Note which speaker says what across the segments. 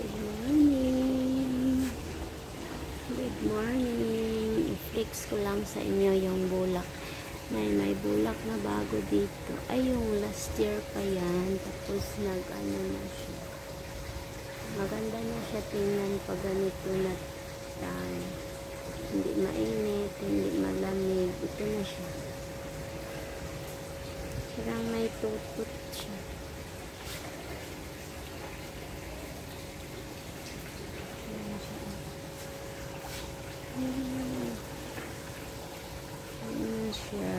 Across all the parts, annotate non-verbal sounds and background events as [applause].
Speaker 1: Good morning. Good morning. I-flex ko lang sa inyo yung bulak. May may bulak na bago dito. Ay, yung last year pa yan. Tapos nag-ano na siya. Maganda na siya tingnan pag ganito na time. Hindi mainit, hindi malamig. Ito na siya. Parang may tutut siya. Ayan siya. Ayan. Ayan siya.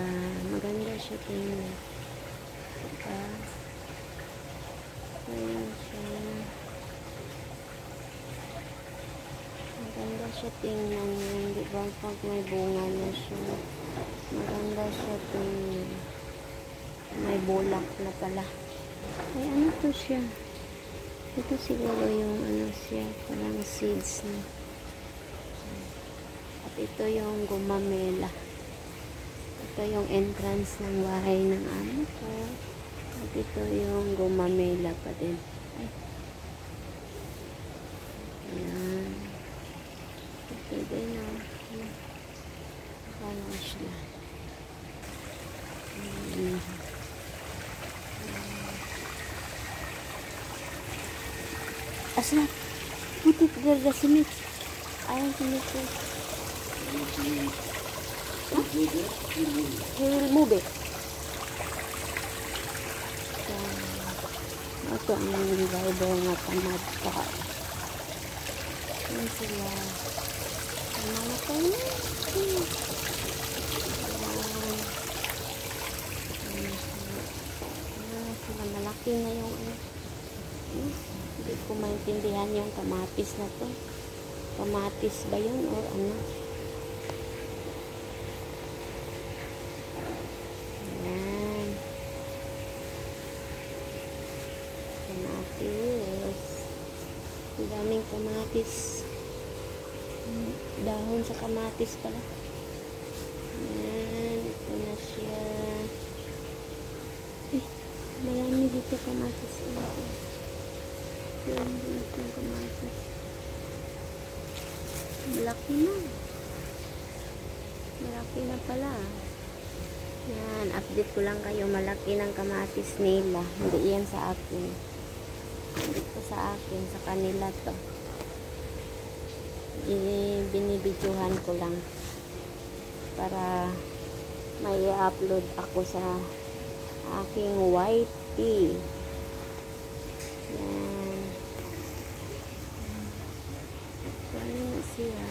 Speaker 1: Maganda siya tingnan. Diba? Ayan siya. Maganda siya tingnan yun. Di ba? Pag may bunga na siya. Maganda siya tingnan. May bulak na pala. Ay, ano to siya? Ito siguro yung ano siya. Parang seeds na. At ito yung gumamela. Ito yung entrance ng bahay ng amo ko. At ito yung gumamela pa din. Ay. Ayan. Ito din oh. Parang siya. Ayan. Asla. Garga simit. Ayaw simit ko. He will move it. So, ito ang driver na tamad pa. Yan sila. Mga ko na. Ayan. Ayan sila. Ayan sila. Malaki na yung ano. Hmm? Hindi ko maintindihan yung kamatis na to. Kamatis ba yun or ano? Ayan. Kamatis. Ang daming kamatis. Dahon sa kamatis pala. Ayan. Ito na siya. Eh, marami dito kamatis. Ayan. Dito yung kamatis. Malaki na. Malaki na pala. Yan, update ko lang kayo. Malaki ng kamatis nila. Hindi yan sa akin. Hindi ko sa akin. Sa kanila to. I binibidyohan ko lang. Para may upload ako sa aking white tea. Yan. Na.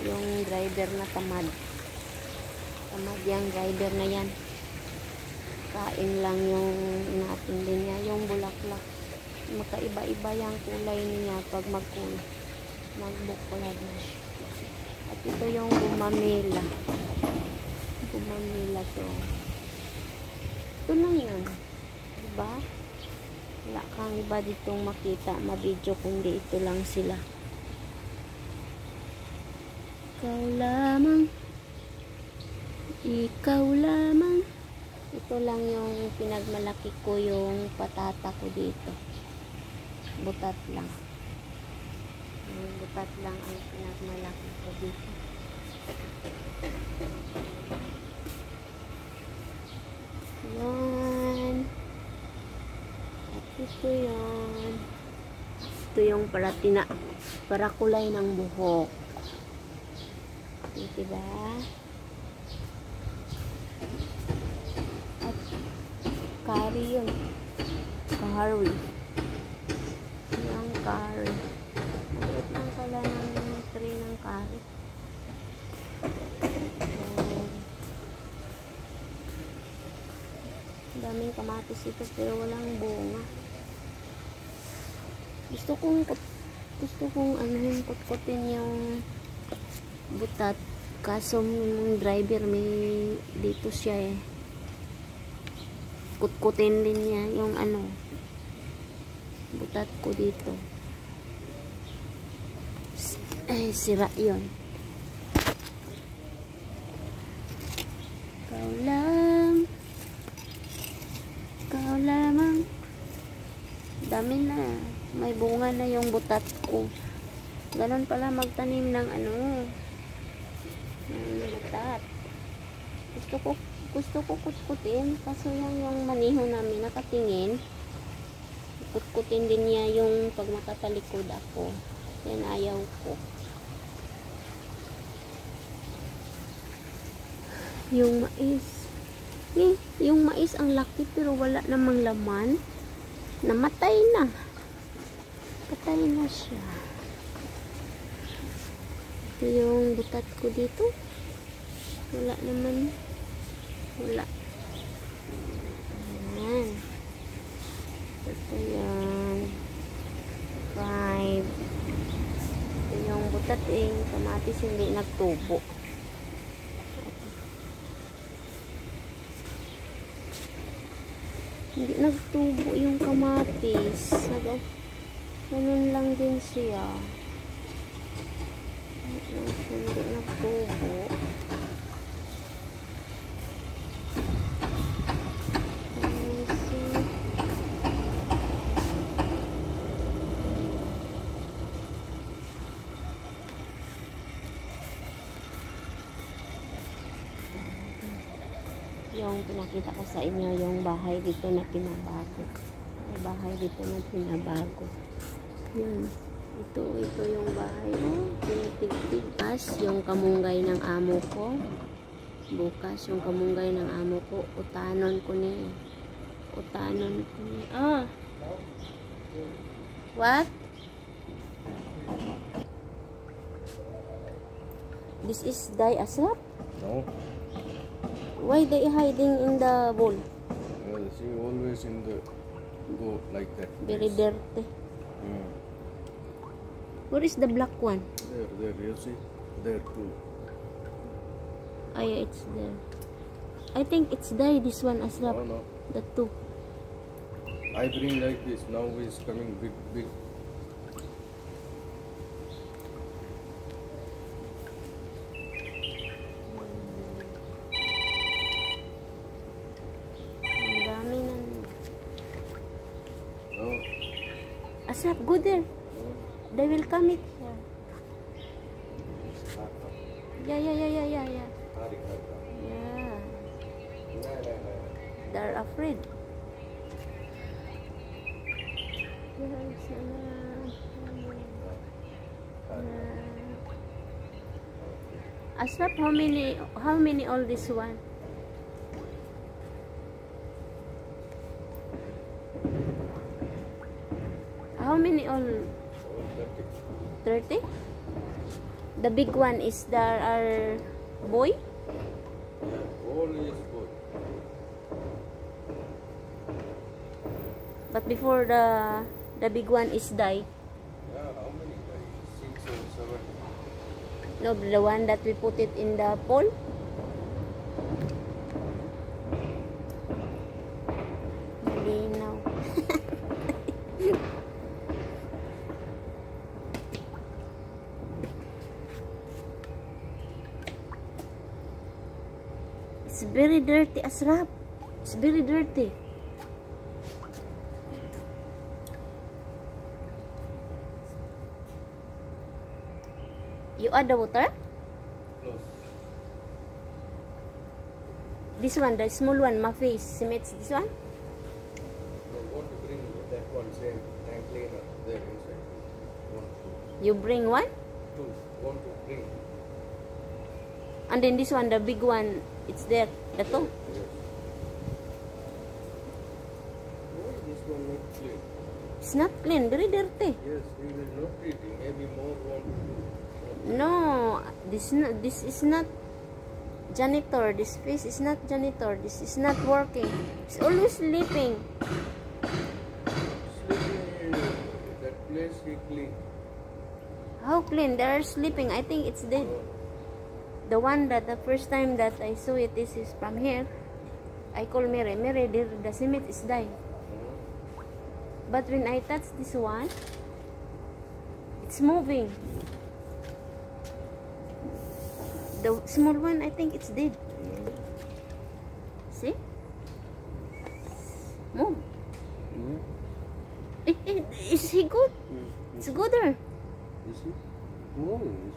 Speaker 1: yung driver na tamad. Tamad yung driver na yan. Kain lang yung inatindi niya. Yung bulaklak. Magkaiba-iba yung kulay niya pag magkul magbukulad na siya at ito yung gumamela gumamela to ito lang yun diba wala kang iba ditong makita mabidyo kundi ito lang sila ikaw lamang. Ikaw lamang. Ito lang yung pinagmalaki ko yung patata ko dito. Butat lang. Butat lang ang pinagmalaki ko dito. Yan. At ito yan. Ito yung para tina para kulay ng buhok. Diba? At curry yun. Curry. Yung curry. Maliit lang pala ng tree ng curry. So, daming kamatis ito pero walang bunga. Gusto kong gusto kong yung kutkutin yung butat. Kaso yung driver may dito siya eh. Kutkutin din niya yung ano butat ko dito. Ay sira yon Ikaw lang. Ikaw lamang. Dami na. May bunga na yung butat ko. Ganon pala magtanim ng ano. Ng butat. Gusto ko gusto ko kutkutin kaso yung, yung maniho namin nakatingin kutkutin din niya yung pag makatalikod ako yan ayaw ko yung mais eh, yung mais ang laki pero wala namang laman namatay na patay na siya. Ito yung butat ko dito. Wala naman. Wala. Ayan. Ito yan five. Ito yung butat eh. Kamatis hindi nagtubo. Hindi nagtubo yung kamatis. Nag ganun lang din siya. Hindi nagtubo yung pinakita ko sa inyo yung bahay dito na pinabago may bahay dito na pinabago yun. Ito ito yung bahay oh tinitigtig. As yung kamunggay ng amo ko. Bukas yung kamunggay ng amo ko. Utanon ko ni utanon ko ni ah! What? This is dye asap?
Speaker 2: No.
Speaker 1: why they hiding in the bowl?
Speaker 2: Well, she always in the go like that.
Speaker 1: very
Speaker 2: place.
Speaker 1: dirty
Speaker 2: Mm.
Speaker 1: Where is the black one?
Speaker 2: There, there, you see? There too.
Speaker 1: Oh yeah, it's there. I think it's there, this one as well.
Speaker 2: No, no.
Speaker 1: The two.
Speaker 2: I bring like this. Now is coming big, big.
Speaker 1: Asap, go there.
Speaker 2: no.
Speaker 1: They will come it. Yeah, yeah, yeah, yeah, yeah, yeah. Yeah.
Speaker 2: No.
Speaker 1: They're afraid. Yeah. Yeah. Asraf, how many, how many all this one? How many all?
Speaker 2: Oh, that is-
Speaker 1: 30? The big one is the our boy?
Speaker 2: All is good.
Speaker 1: But before the the big one is die.
Speaker 2: Yeah, how many guys? Six or seven.
Speaker 1: No, the one that we put it in the pole. Very dirty, Asrap. It's very dirty. You add the water?
Speaker 2: Close.
Speaker 1: This one, the small one, my face, cements this one.
Speaker 2: No, want to bring that one same tank cleaner there inside. Want to,
Speaker 1: You bring one, and then this one, the big one, it's there. The two.
Speaker 2: Yes. Why this one not clean?
Speaker 1: It's not clean, very dirty.
Speaker 2: Yes, we will not eating. Maybe more want to do.
Speaker 1: No, this not, this is not janitor. This face is not janitor. This is not working. It's always sleeping.
Speaker 2: Sleeping that place he clean.
Speaker 1: How clean? They are sleeping. I think it's dead. the one that the first time that I saw it, this is from here. I call Mary. Mary, there, the cement is die. But when I touch this one, it's moving. The small one, I think it's dead. See? Move. Hmm? It, it, is he good?
Speaker 2: Hmm.
Speaker 1: It's gooder.
Speaker 2: Is he? Moving,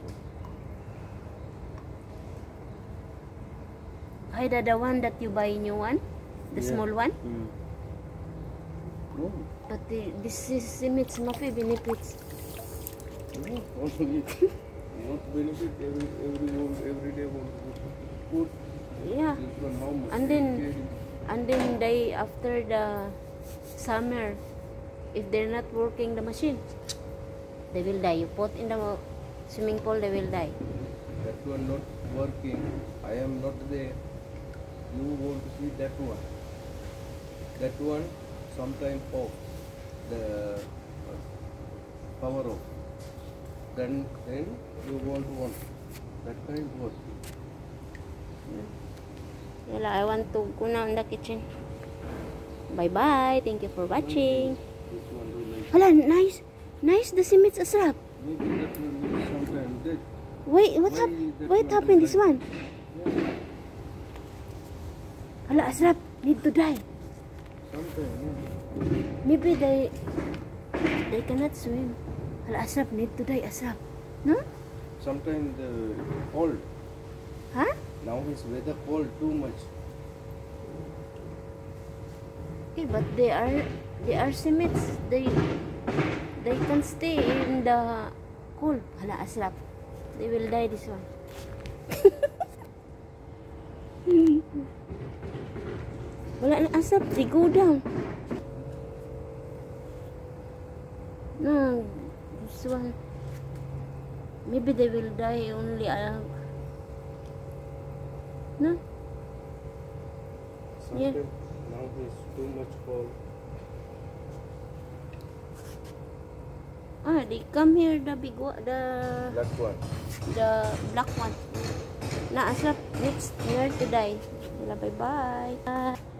Speaker 1: Ay, the, one that you buy new one? The
Speaker 2: Yeah.
Speaker 1: small one?
Speaker 2: Mm. Moving.
Speaker 1: But the, this is limits mafi benefits.
Speaker 2: Also [laughs] not benefit every every every day want to put
Speaker 1: Yeah.
Speaker 2: this one how much?
Speaker 1: And then- And then they after the summer, if they're not working the machine, they will die. You put in the swimming pool, they will die.
Speaker 2: that one not working. I am not there. You want to see that one. That one sometime off. The uh, power off. Then then you want one. That kind work.
Speaker 1: Wala, I want to go now in the kitchen. Bye-bye. Thank you for watching.
Speaker 2: This one do
Speaker 1: Hala, nice. Nice, the cements asrap.
Speaker 2: maybe that one will sometime dead.
Speaker 1: Wait, what
Speaker 2: Why
Speaker 1: hap
Speaker 2: that
Speaker 1: What happened this one? Hala, asrap. Need to die. Maybe they they cannot swim. Hala, asrap. Need to die, asrap. No?
Speaker 2: Sometimes the cold.
Speaker 1: Huh?
Speaker 2: Now is weather cold too much.
Speaker 1: Okay, but they are they are cements. They they can stay in the cold. Hala, asrap. They will die this one. [laughs] Wala na asap. They go down. No, this one. Maybe they will die only. Uh, no? Yeah.
Speaker 2: Now is too much cold.
Speaker 1: Ah, they come here the big one, the
Speaker 2: Black one.
Speaker 1: the black one. Na asap next near to die. Wala bye bye.